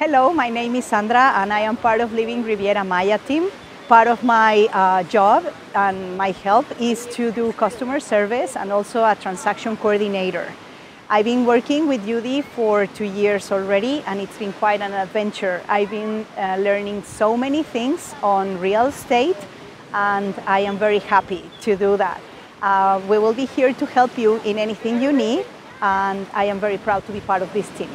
Hello, my name is Sandra and I am part of Living Riviera Maya team. Part of my uh, job and my help is to do customer service and also a transaction coordinator. I've been working with Judy for two years already and it's been quite an adventure. I've been uh, learning so many things on real estate and I am very happy to do that. Uh, we will be here to help you in anything you need and I am very proud to be part of this team.